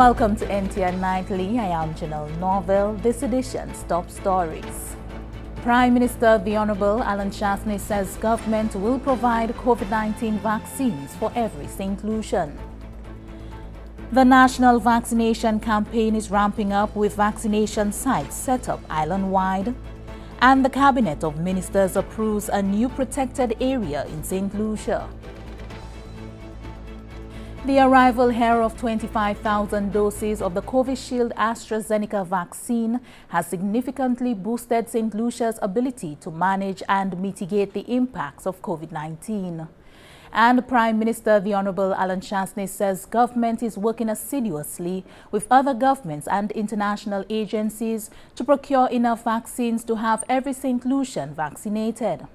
Welcome to NTN Nightly. I am Janelle Norville. This edition's top stories. Prime Minister the Honorable Allen Chastanet says government will provide COVID-19 vaccines for every St. Lucian. The national vaccination campaign is ramping up with vaccination sites set up island-wide. And the Cabinet of Ministers approves a new protected area in St. Lucia. The arrival here of 25,000 doses of the Covishield AstraZeneca vaccine has significantly boosted St. Lucia's ability to manage and mitigate the impacts of COVID-19. And Prime Minister the Honorable Allen Chastanet says government is working assiduously with other governments and international agencies to procure enough vaccines to have every St. Lucian vaccinated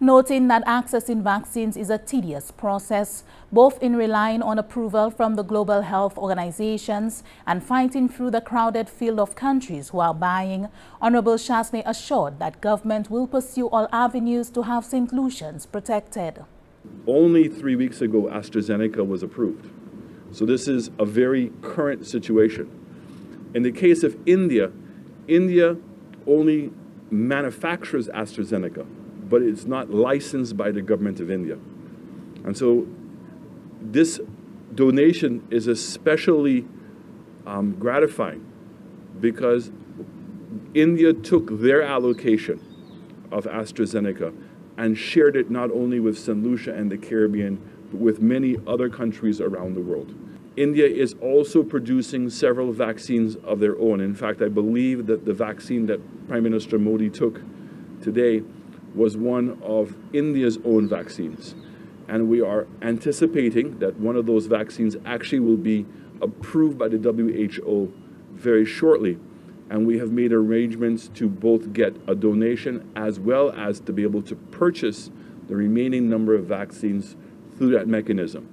noting that accessing vaccines is a tedious process, both in relying on approval from the global health organizations and fighting through the crowded field of countries who are buying, Honorable Chastanet assured that government will pursue all avenues to have St. Lucians protected. Only three weeks ago, AstraZeneca was approved. So this is a very current situation. In the case of India, India only manufactures AstraZeneca but it's not licensed by the government of India. And so this donation is especially um, gratifying because India took their allocation of AstraZeneca and shared it not only with St. Lucia and the Caribbean, but with many other countries around the world. India is also producing several vaccines of their own. In fact, I believe that the vaccine that Prime Minister Modi took today was one of India's own vaccines. And we are anticipating that one of those vaccines actually will be approved by the WHO very shortly. And we have made arrangements to both get a donation as well as to be able to purchase the remaining number of vaccines through that mechanism.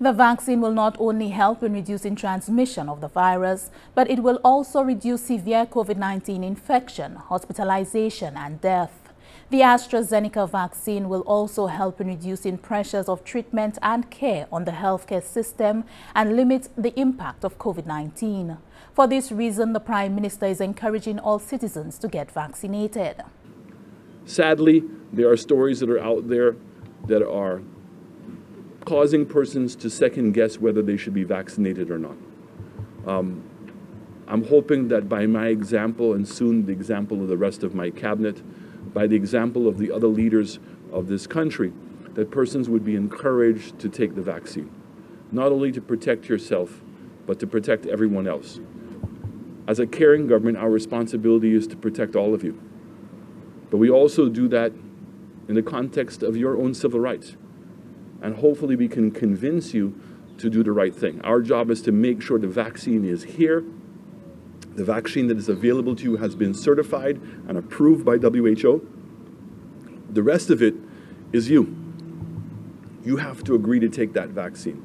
The vaccine will not only help in reducing transmission of the virus, but it will also reduce severe COVID-19 infection, hospitalization and death. The AstraZeneca vaccine will also help in reducing pressures of treatment and care on the healthcare system and limit the impact of COVID-19. For this reason, the Prime Minister is encouraging all citizens to get vaccinated. Sadly, there are stories that are out there that are causing persons to second guess whether they should be vaccinated or not. Um, I'm hoping that by my example and soon the example of the rest of my cabinet, by the example of the other leaders of this country, that persons would be encouraged to take the vaccine, not only to protect yourself, but to protect everyone else. As a caring government, our responsibility is to protect all of you. But we also do that in the context of your own civil rights. And hopefully we can convince you to do the right thing. Our job is to make sure the vaccine is here the vaccine that is available to you has been certified and approved by WHO. The rest of it is you. You have to agree to take that vaccine.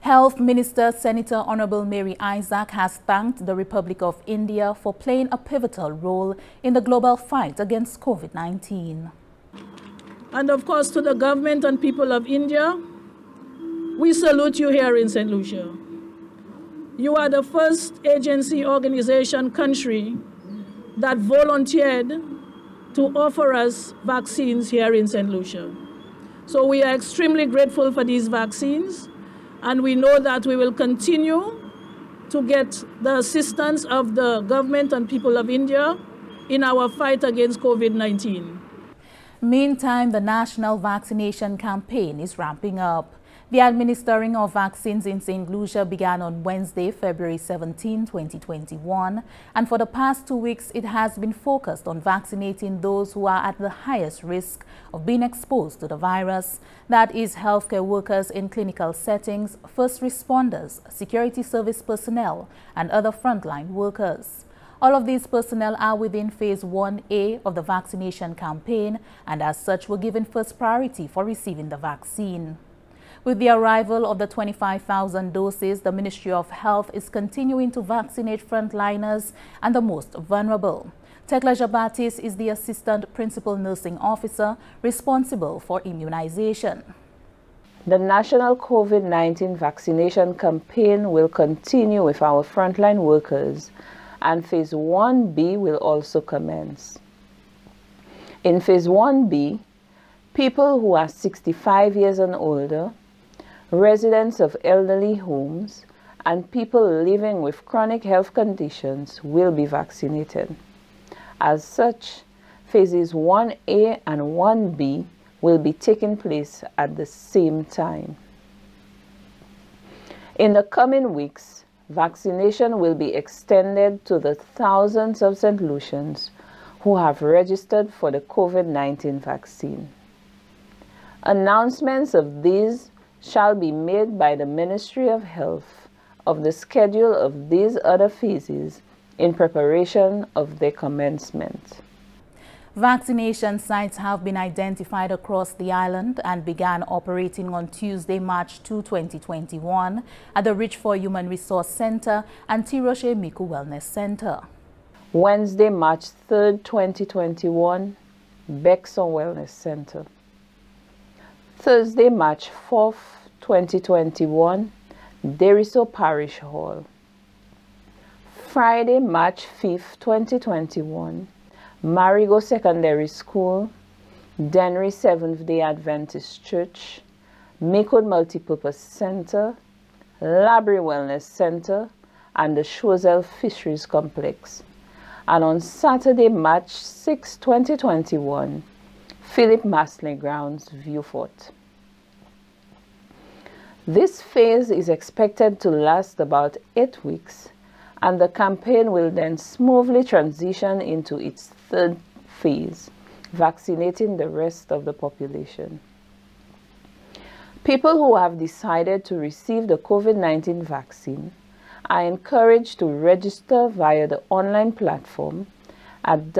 Health Minister Senator Honorable Mary Isaac has thanked the Republic of India for playing a pivotal role in the global fight against COVID-19. And of course to the government and people of India, we salute you here in St. Lucia. You are the first agency, organization, country that volunteered to offer us vaccines here in St. Lucia. So we are extremely grateful for these vaccines, and we know that we will continue to get the assistance of the government and people of India in our fight against COVID-19. Meantime, the national vaccination campaign is ramping up. The administering of vaccines in St. Lucia began on Wednesday, February 17, 2021, and for the past two weeks it has been focused on vaccinating those who are at the highest risk of being exposed to the virus. That is healthcare workers in clinical settings, first responders, security service personnel, and other frontline workers. All of these personnel are within Phase 1A of the vaccination campaign and as such were given first priority for receiving the vaccine. With the arrival of the 25,000 doses, the Ministry of Health is continuing to vaccinate frontliners and the most vulnerable. Tekla Jabatis is the Assistant Principal Nursing Officer responsible for immunization. The national COVID-19 vaccination campaign will continue with our frontline workers and Phase 1B will also commence. In Phase 1B, people who are 65 years and older, residents of elderly homes, and people living with chronic health conditions will be vaccinated. As such, phases 1A and 1B will be taking place at the same time. In the coming weeks, vaccination will be extended to the thousands of St. Lucians who have registered for the COVID-19 vaccine. Announcements of these shall be made by the Ministry of Health of the schedule of these other phases in preparation of their commencement. Vaccination sites have been identified across the island and began operating on Tuesday, March 2, 2021 at the Richfond Human Resource Center and Ti Rocher Micoud Wellness Center. Wednesday, March 3, 2021, Bexon Wellness Center. Thursday, March 4th, 2021, Desruisseaux Parish Hall. Friday, March 5th, 2021, Marigot Secondary School, Dennery Seventh-day Adventist Church, Micoud Multipurpose Center, Laborie Wellness Center, and the Choiseul Fisheries Complex. And on Saturday, March 6, 2021, Philip Marcellin Grounds, Vieux Fort. This phase is expected to last about eight weeks and the campaign will then smoothly transition into its third phase, vaccinating the rest of the population. People who have decided to receive the COVID-19 vaccine are encouraged to register via the online platform at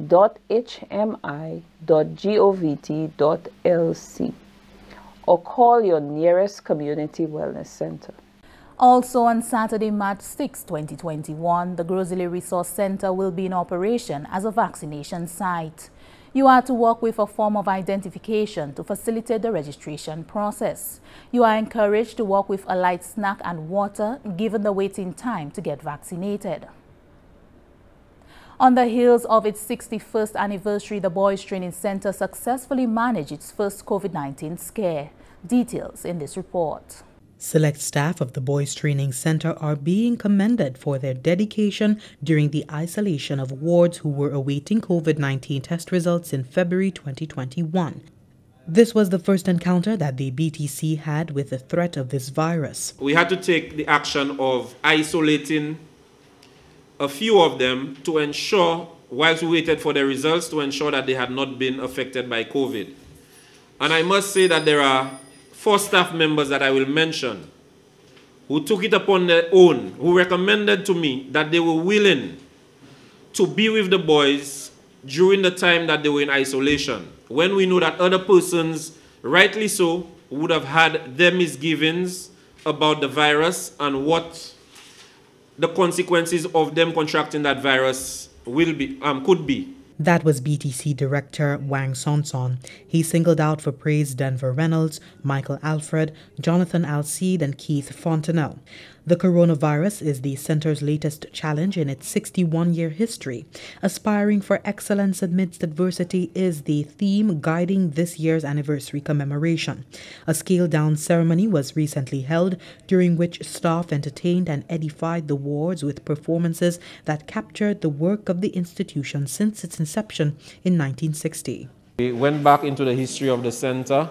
www.hmi.govt.lc or call your nearest community wellness center. Also on Saturday, March 6, 2021, the Gros Islet Resource Center will be in operation as a vaccination site. You are to work with a form of identification to facilitate the registration process. You are encouraged to work with a light snack and water given the waiting time to get vaccinated. On the heels of its 61st anniversary, the Boys Training Center successfully managed its first COVID-19 scare. Details in this report. Select staff of the Boys Training Center are being commended for their dedication during the isolation of wards who were awaiting COVID 19 test results in February 2021. This was the first encounter that the BTC had with the threat of this virus. We had to take the action of isolating a few of them to ensure, whilst we waited for the results, to ensure that they had not been affected by COVID. And I must say that there are four staff members that I will mention who took it upon their own, who recommended to me that they were willing to be with the boys during the time that they were in isolation, when we know that other persons, rightly so, would have had their misgivings about the virus and what the consequences of them contracting that virus will be, um, could be. That was BTC Director Wang Sonson. He singled out for praise Denver Reynolds, Michael Alfred, Jonathan Alcide, and Keith Fontenelle. The coronavirus is the center's latest challenge in its 61 year history. Aspiring for excellence amidst adversity is the theme guiding this year's anniversary commemoration. A scaled down ceremony was recently held, during which staff entertained and edified the wards with performances that captured the work of the institution since its inception in 1960. We went back into the history of the center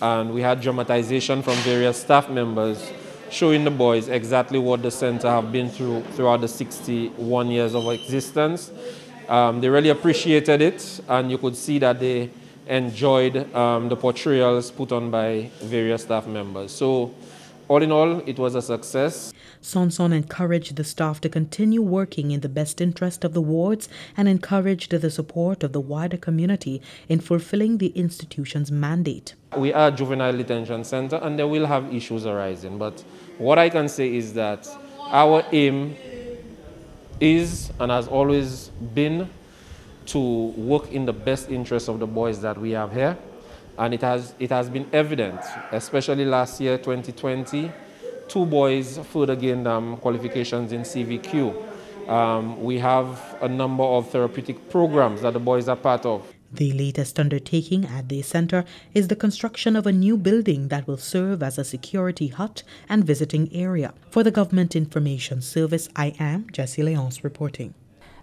and we had dramatization from various staff members showing the boys exactly what the center have been through throughout the 61 years of existence. Um, they really appreciated it, and you could see that they enjoyed um, the portrayals put on by various staff members. So, all in all, it was a success. Sonson encouraged the staff to continue working in the best interest of the wards and encouraged the support of the wider community in fulfilling the institution's mandate. We are a juvenile detention center and there will have issues arising, but what I can say is that our aim is and has always been to work in the best interest of the boys that we have here And it has, it has been evident, especially last year, 2020, two boys further gained um, qualifications in CVQ. Um, we have a number of therapeutic programs that the boys are part of. The latest undertaking at the center is the construction of a new building that will serve as a security hut and visiting area. For the Government Information Service, I am Jessie Leonce reporting.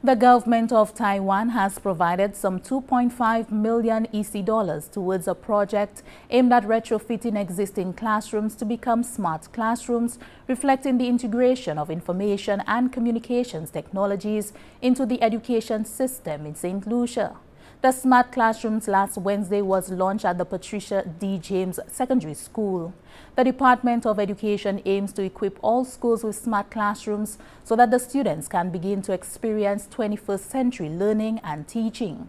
The government of Taiwan has provided some 2.5 million EC dollars towards a project aimed at retrofitting existing classrooms to become smart classrooms, reflecting the integration of information and communications technologies into the education system in St. Lucia. The Smart Classrooms last Wednesday was launched at the Patricia D. James Secondary School. The Department of Education aims to equip all schools with smart classrooms so that the students can begin to experience 21st century learning and teaching.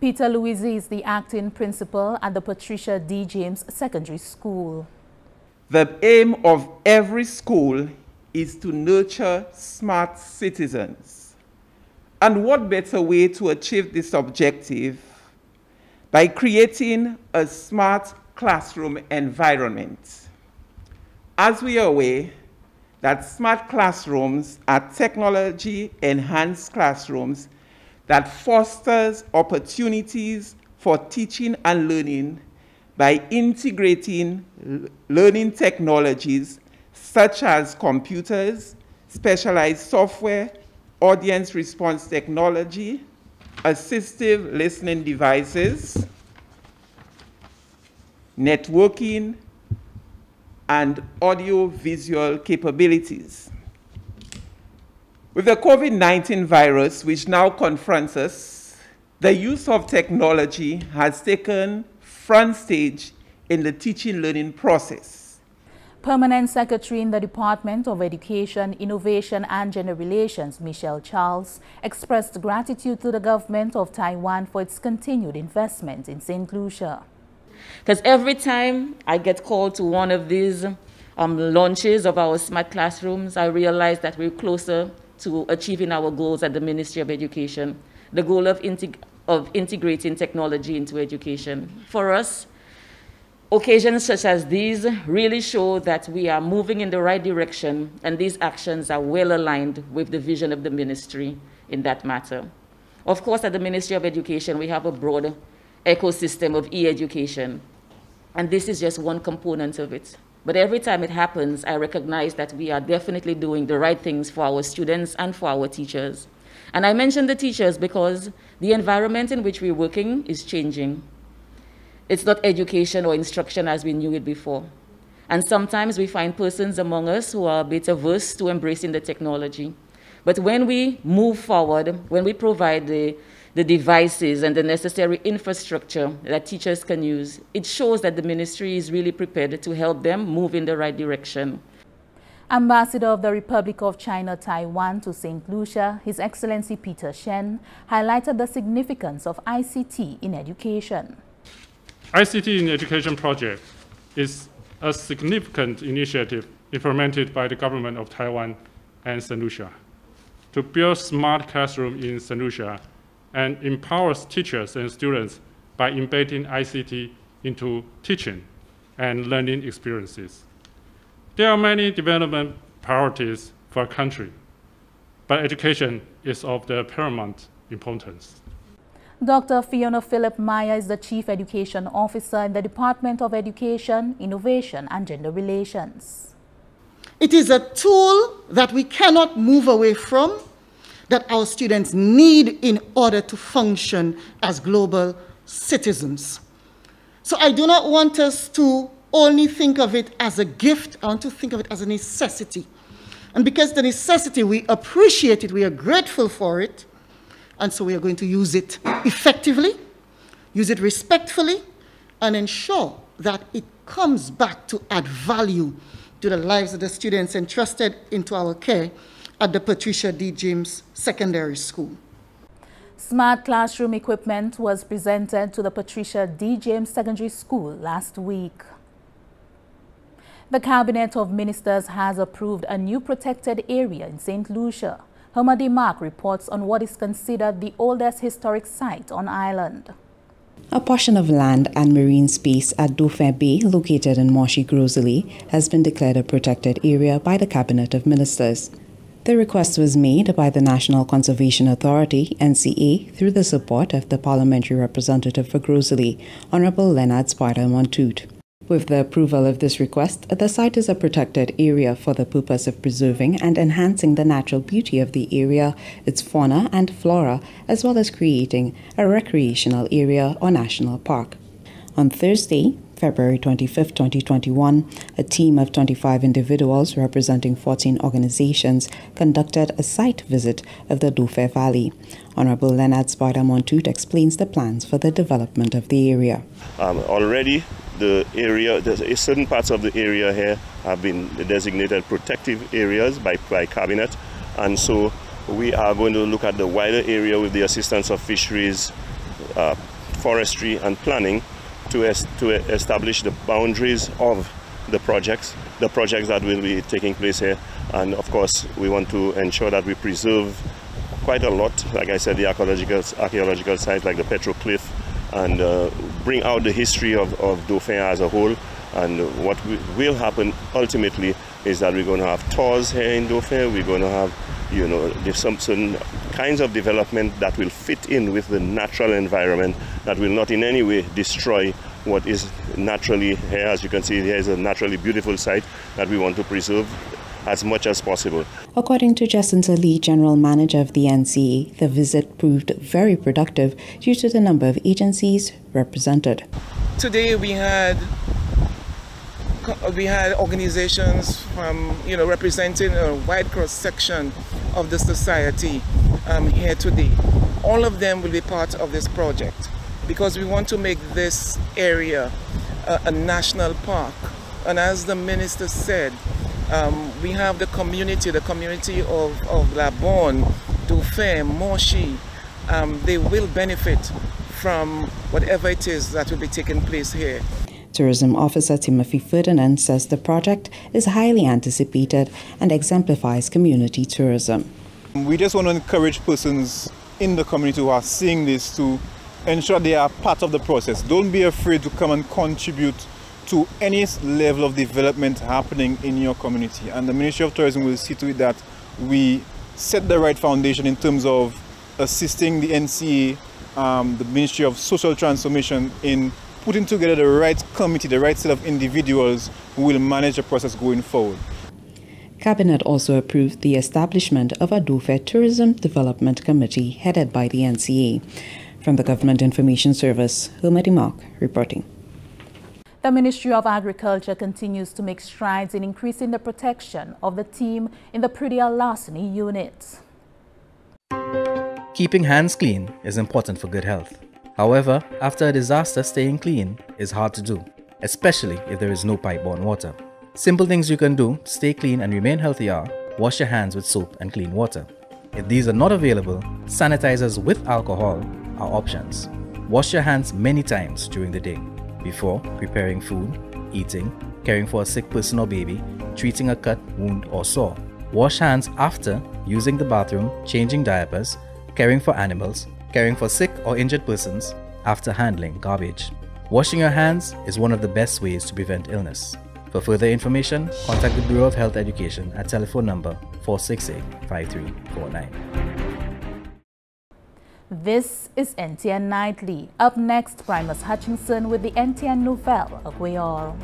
Peter Louisi is the acting principal at the Patricia D. James Secondary School. The aim of every school is to nurture smart citizens and what better way to achieve this objective by creating a smart classroom environment? As we are aware that smart classrooms are technology-enhanced classrooms that fosters opportunities for teaching and learning by integrating learning technologies such as computers, specialized software, audience response technology, assistive listening devices, networking, and audio-visual capabilities. With the COVID-19 virus, which now confronts us, the use of technology has taken front stage in the teaching learning process. Permanent Secretary in the Department of Education, Innovation and Gender Relations, Michelle Charles, expressed gratitude to the government of Taiwan for its continued investment in St. Lucia. Because every time I get called to one of these um, launches of our smart classrooms, I realize that we're closer to achieving our goals at the Ministry of Education, the goal of, integ of integrating technology into education. For us, Occasions such as these really show that we are moving in the right direction and these actions are well aligned with the vision of the ministry in that matter. Of course, at the Ministry of Education, we have a broad ecosystem of e-education, and this is just one component of it. But every time it happens, I recognize that we are definitely doing the right things for our students and for our teachers. And I mention the teachers because the environment in which we're working is changing. It's not education or instruction as we knew it before. And sometimes we find persons among us who are a bit averse to embracing the technology. But when we move forward, when we provide the, the devices and the necessary infrastructure that teachers can use, it shows that the ministry is really prepared to help them move in the right direction. Ambassador of the Republic of China Taiwan to St. Lucia, His Excellency Peter Shen, highlighted the significance of ICT in education. ICT in Education project is a significant initiative implemented by the government of Taiwan and St. Lucia to build smart classroom in St. Lucia and empowers teachers and students by embedding ICT into teaching and learning experiences. There are many development priorities for a country, but education is of the paramount importance. Dr. Fiona Philip Meyer is the Chief Education Officer in the Department of Education, Innovation and Gender Relations. It is a tool that we cannot move away from, that our students need in order to function as global citizens. So I do not want us to only think of it as a gift, I want to think of it as a necessity. And because the necessity, we appreciate it, we are grateful for it, and so we are going to use it effectively, use it respectfully, and ensure that it comes back to add value to the lives of the students entrusted into our care at the Patricia D. James Secondary School. Smart classroom equipment was presented to the Patricia D. James Secondary School last week. The Cabinet of Ministers has approved a new protected area in St. Lucia. Hamadi Mark reports on what is considered the oldest historic site on island. A portion of land and marine space at Dauphin Bay, located in Monchy Gros Islet, has been declared a protected area by the Cabinet of Ministers. The request was made by the National Conservation Authority, NCA, through the support of the parliamentary representative for Gros Islet, Honorable Leonard Spider Montoute. With the approval of this request, the site is a protected area for the purpose of preserving and enhancing the natural beauty of the area, its fauna and flora, as well as creating a recreational area or national park. On Thursday, February 25, 2021, a team of 25 individuals representing 14 organizations conducted a site visit of the Dauphin Valley. Honorable Leonard Spider Montoute explains the plans for the development of the area. Um, already, the area, certain parts of the area here have been designated protective areas by, by cabinet, and so we are going to look at the wider area with the assistance of fisheries, uh, forestry, and planning to, es to establish the boundaries of the projects, the projects that will be taking place here. And of course, we want to ensure that we preserve quite a lot, like I said, the archaeological, archaeological sites like the petroglyph and uh, bring out the history of, of Dauphin as a whole. And what will happen ultimately is that we're going to have tours here in Dauphin. We're going to have, you know, some certain kinds of development that will fit in with the natural environment that will not in any way destroy what is naturally here. As you can see, here is a naturally beautiful site that we want to preserve as much as possible. According to Jacinta Lee, General Manager of the NCA, the visit proved very productive due to the number of agencies represented. Today we had we had organizations from you know representing a wide cross section of the society um, here today. All of them will be part of this project because we want to make this area a, a national park. And as the minister said, um, we have the community, the community of, of La Bonne, Dauphin, Monchy, um, they will benefit from whatever it is that will be taking place here. Tourism Officer Timothy Ferdinand says the project is highly anticipated and exemplifies community tourism. We just want to encourage persons in the community who are seeing this to ensure they are part of the process. Don't be afraid to come and contribute to any level of development happening in your community. And the Ministry of Tourism will see to it that we set the right foundation in terms of assisting the NCA, um, the Ministry of Social Transformation in putting together the right committee, the right set of individuals who will manage the process going forward. Cabinet also approved the establishment of a Dauphin Tourism Development Committee headed by the NCA. From the Government Information Service, Hermeti Mark reporting. The Ministry of Agriculture continues to make strides in increasing the protection of the team in the predial larceny unit. Keeping hands clean is important for good health. However, after a disaster, staying clean is hard to do, especially if there is no pipe-borne water. Simple things you can do to stay clean and remain healthy are wash your hands with soap and clean water. If these are not available, sanitizers with alcohol are options. Wash your hands many times during the day before preparing food, eating, caring for a sick person or baby, treating a cut, wound, or sore. Wash hands after using the bathroom, changing diapers, caring for animals, caring for sick or injured persons, after handling garbage. Washing your hands is one of the best ways to prevent illness. For further information, contact the Bureau of Health Education at telephone number 468 5349. This is NTN Nightly. Up next, Primus Hutchinson with the NTN Nouvelle Aguiar.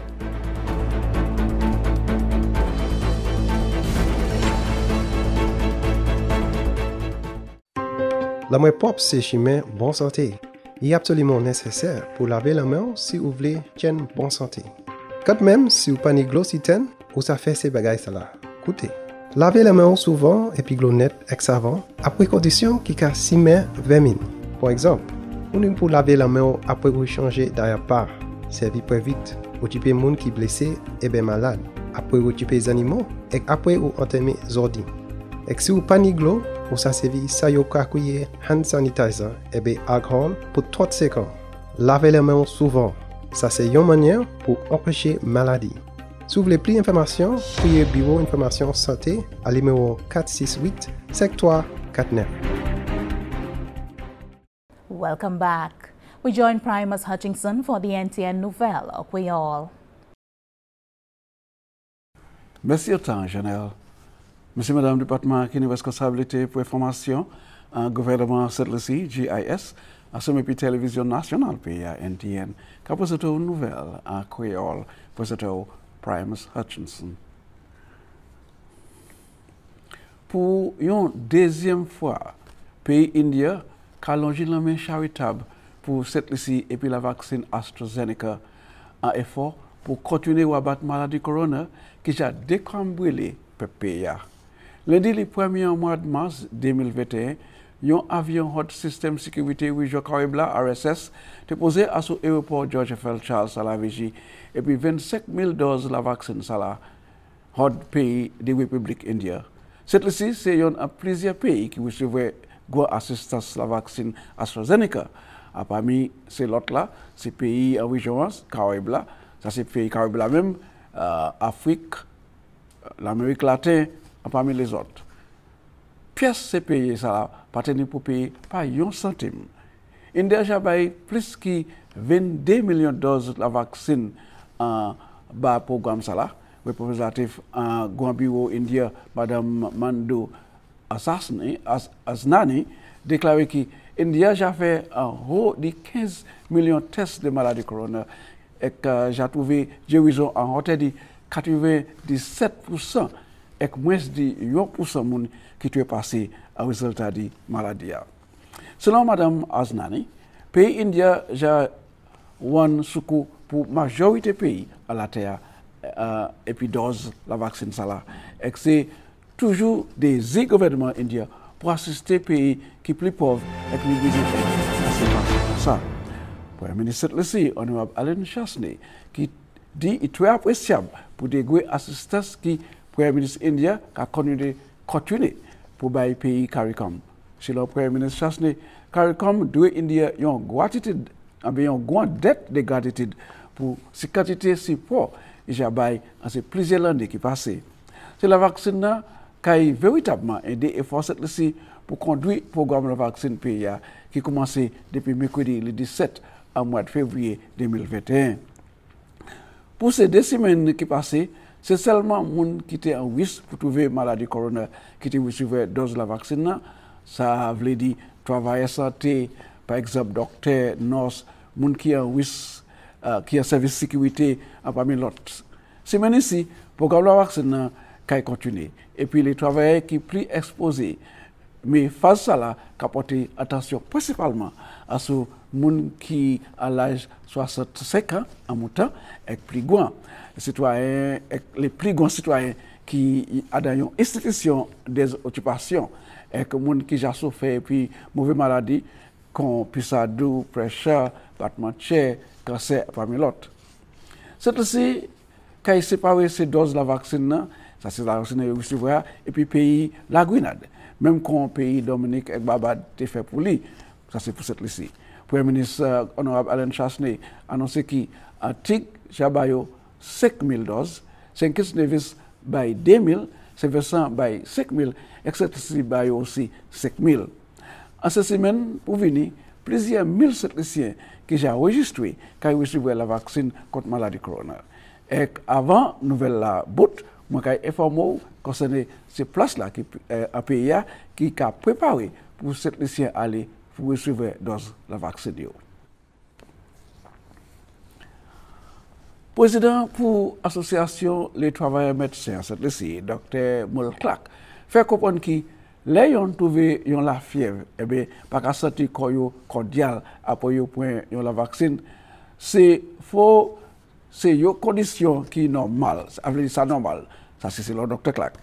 La main propre, c'est chemin bonne santé. Il est absolument nécessaire pour laver la main si vous voulez qu'elle bonne santé. Quand même, si vous paniquez glossiten, vous ça fait ces bagages là. Écoutez. Lave le men ou souvan epi glo net ek savan apre kondisyon ki ka simen vemin. Por ekzamp, unin pou lave la men ou apre ou chanje daya par, servi previt, otipe moun ki blese ebe malade, apre ou otipe zanimo ek apre ou anteme zordi. Ek si ou pani glo, ou sa sevi sa yo kakouye hand sanitizer ebe alcohol pou 30 sekon. Lave le men ou souvan, sa se yon manyen pou empeshe maladi. Si vous voulez plus d'informations, priez Bureau Information Santé à numéro 468 5349. Welcome back. We join Primus Hutchinson for the NTN Nouvelle Creole. Merci autant, Janelle. Monsieur, Madame du département qui nous responsabilité pour information en gouvernement CETLC, GIS, à ce mépi télévision nationale PA NTN, qu'a posé une nouvelle en créole, posé Primus Hutchinson. Pour une deuxième fois, pays India, qu'a longé la main charitable pour CETLC et puis la vaccine AstraZeneca, un effort pour continuer à battre la maladie corona qui a décambré le pays. Lundi, le 1er mois de mars 2021, un avion Hot System Security, oui, je crois, RSS, te posé à son aéroport George F. L. Charles à la Végie, et puis 25 000 doses la vaccine, ça, là, Hot Pays de République India. Cette-ci, c'est un plusieurs pays qui recevaient gros assistance la vaccine AstraZeneca. Parmi ces lots-là, ces pays en région, Caraïbes-là, ça c'est pays Caraïbes-là même, euh, Afrique, l'Amérique latine, parmi les autres pièces se ça sa pateni pou paye pa yon centime. Inde ja bay plis ki 22 milyon de la vaksin an ba program sa la. Reprezentatif an Grand Bureau India, Madame Mando Asasni, As, Asnani, deklare ki India ja fe an ho di 15 milyon test de malade korona ek uh, ja touve jerizon an hote de 97% et mwes di 1% qui tu es passé à résultat de maladie. Selon Mme Aznani, pays India a un soukou pour la majorité pays à la terre euh, et puis dose la vaccine ça là. Et c'est toujours des gouvernements indiens pour assister pays qui plus pauvres et plus visibles. ça. Pour le ministre de honorable Alain Chasney, qui dit qu'il est très appréciable pour dégouer assistance qui, pour le ministre indien, a connu des continuer pour le pays CARICOM. C'est le Premier ministre Chassné. CARICOM doit indiquer une gratitude, ah une grande dette de gratitude pour ces quantités si fortes que j'ai en ces plusieurs années qui passent. C'est la vaccine qui a véritablement aidé et forcé ici pour conduire le programme de vaccin pays qui commençait depuis mercredi le 17 au mois de février 2021. Pour ces deux semaines qui passaient, c'est seulement les gens qui étaient en risque pour trouver maladie corona qui étaient recevoir dose de la vaccine. Ça veut dire travailleurs santé, par exemple, docteur, nurse, gens qui en risque, euh, qui ont service de sécurité, parmi l'autre. C'est maintenant ici, programme de la vaccine continue. Et puis les travailleurs qui sont plus exposés, mais face à ça, qui attention principalement à moun ki a laj 65 an, an moutan, ek pli gwan. Citoyen, ek le pli gwan sitwayen ki adan yon istitisyon des otupasyon, ek moun ki ja soufe pi mouve maladi, kon pisadou, precha, batman che, kase, pamilot. Sete si, ka y sepawe se doz la vaksin nan, sa se la vaksin nan yo wisivwa, epi peyi la Gwinad, menm kon peyi Dominik Ekbabad te fe pou li, sa se pou set lisi. Premier ministre euh, honorable Alain Chasney a annoncé qu'il a TIG Jabayo 5 000 doses, Saint-Kitts Nevis by 2 000, Saint-Vincent by 5 000, etc. aussi 5 000. En cette semaine, pour venir, plusieurs mille citoyens qui ont enregistré qui ont reçu la vaccine contre la maladie corona. Et avant nouvelle la bout, moi j'ai informé concernant ces places-là qui euh, à pays qui ont préparé pour cette lycéen aller pour recevoir dose la vaccine. Président pour l'association Les Travailleurs Médecins, c'est ici, Dr. Moul Clark, fait comprendre que les gens trouvé la fièvre, et eh bien, pas qu'à sortir cordial après point la vaccine, c'est faux, c'est une condition qui est normale, ça veut dire ça normal, ça c'est le docteur Clark.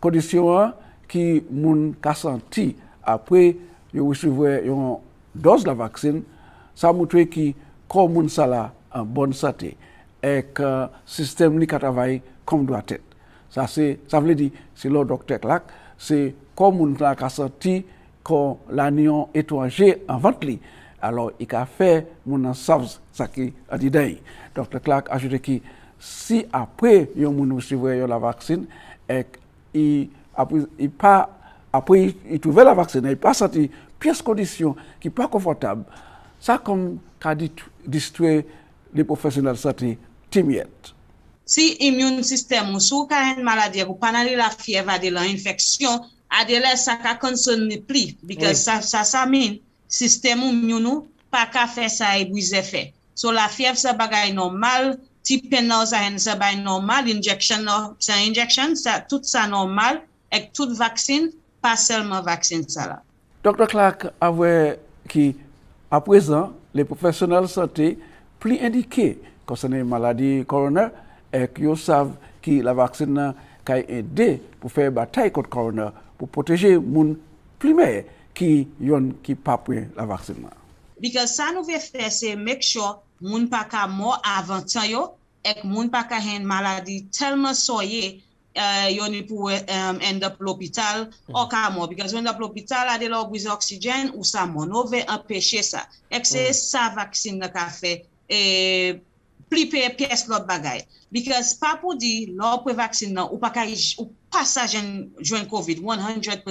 Condition qui moun senti après yo recevoir yon dose la vaccine, ça montre qui comme moun ça la en bonne santé et que système li travaille comme doit être. Ça c'est ça veut dire c'est le docteur Clark, c'est comme moun la ka senti quand l'anion étranger en vente. Alors il a fait moun savs ça qui a dit d'ailleurs. Docteur Clark ajoute qui si après yon moun recevoir la vaccine et il a pas Après, il, il la vaccine, il pas senti pièce condition qui pas confortable. sa kom ka distwe li profesyonel professionnels timyet. Si immune système ou sou ka en maladie ou panali la fiev ade la infeksyon, ade adele sa ka konson konsonne pli, because oui. sa, sa sa min, sistem ou immune ou, pa ka fe sa e bwize fe. So la fiev sa bagay normal, ti pen nou sa hen sa bagay normal, injection nou, sa injection, sa, tout sa normal, ek tout vaksin, pa selman vaksin sa la. Dr. Clark avwe ki aprezen le profesyonel sante pli indike konsene maladi koroner ek yo sav ki la vaksin nan kay ende pou fe batay kont koroner pou poteje moun pli meye ki yon ki papwe la vaksin nan. Because sa nou ve fè se make sure moun pa ka mò avantan yo ek moun pa ka hen maladi telman soye uh, yon pou um, end up l'opital mm. o ka moun. Because end up l'opital ade la ou bwize oksijen ou sa moun. Nou ve empèche sa. Ek se mm. sa vaksin la ka fe e pli pe pes lòt bagay. Because pa pou di lò pou vaksin nan, ou pa ka ou pa sa jen jwen COVID 100%.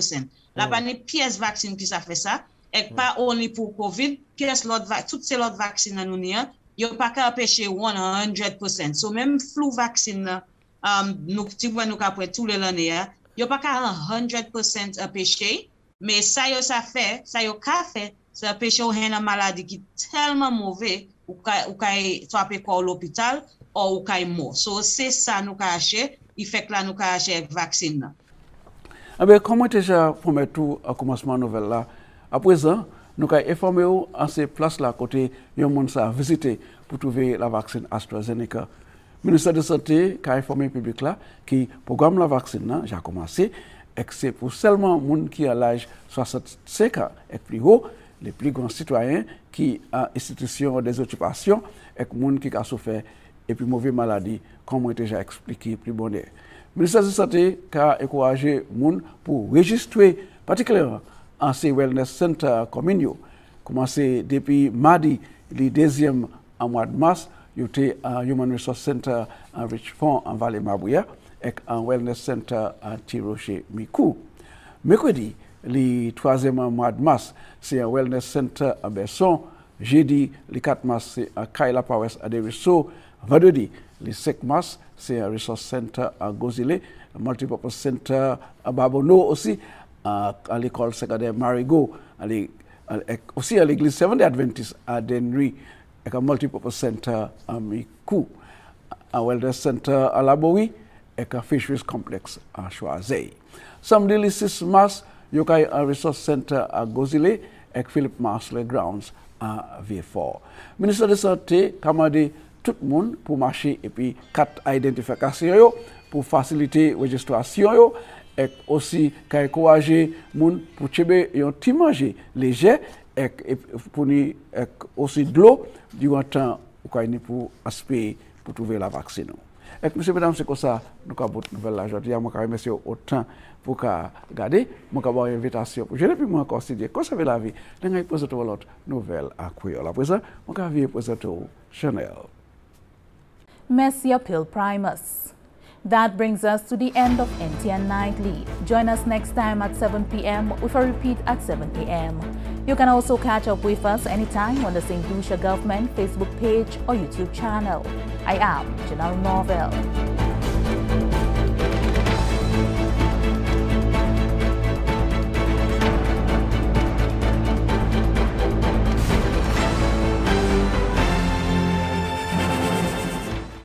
La hmm. pa ni pes vaksin ki sa fe sa. Ek hmm. pa only pou COVID, pes lot vaksin, tout se lot vaksin nan nou ni an, yo pa ka apèche 100%. So menm flou vaksin nan, um, nou ti wè nou ka pwè tout lè nè ya, yo pa ka 100% apèche, me sa yo sa fè, sa yo ka fè, sa apèche ou hen nan maladi ki telman mouvè, ou ka, ou ka e apè kwa ou l'opital, ou ou ka e mou. So se sa nou ka achè, i fèk la nou ka achè e vaksin nan. Abe, koman te ja pwome tou a komanseman nouvel la? A prezan, nou ka informe ou an se plas la kote yon moun sa vizite pou touve la vaksin AstraZeneca. Ministère de Santé qui a informé le public là, qui programme la vaccine, j'ai commencé, et c'est pour seulement les gens qui ont l'âge 65 ans et plus haut, les plus grands citoyens qui ont institution des occupations, et les gens qui ont souffert et puis mauvaise maladie, comme on a déjà expliqué plus bon. Le ministère de Santé qui a encouragé les gens pour registrer, particulièrement en ces wellness centers communaux, commencé depuis mardi, le deuxième en mois de mars, UT uh, Human Resource Center uh, en Richmond, en uh, Vallée-Mabouya, et en Wellness Center en Tiroche-Mikou. Mercredi, le troisième mois de mars, c'est un Wellness Center à Besson. Jeudi, le 4 mars, c'est un Kaila Powers à Derisso. Vendredi, le 5 mars, c'est un Resource Center à Gozile, un Multipurpose Center à Babono aussi, à, l'école secondaire Marigot, à aussi à l'église Seventh Adventist à Denry. ek a multipurpose center a Mikou, a wellness center a Laboui, ek a fisheries complex a Chouazey. Samedi li 6 mars, yo kay a resource center a Gozile, ek Philip Marsley Grounds a V4. Ministre de Santé kamade tout moun pou mache epi kat a identifikasyon yo, pou fasilite registrasyon yo, ek osi kay kouaje moun pou chebe yon ti manje leje, ek pou ni ek osi dlo di wantan ou kwa ni pou aspe pou touve la vaksino. Ek mse bedam se kosa nou ka bout nouvel la jodi ya mwen ka remese yo otan pou ka gade mwen ka bo yon invitasyon pou jene pi mwen konsidye kosa ve la vi den ngay pose to walot nouvel akweyo la pwesa mwen ka vi pose to chanel. Mercy Appeal Primus. That brings us to the end of NTN Nightly. Join us next time at 7 p.m. with a repeat at 7 p.m. You can also catch up with us anytime on the St. Lucia Government Facebook page or YouTube channel. I am Janelle Norvell.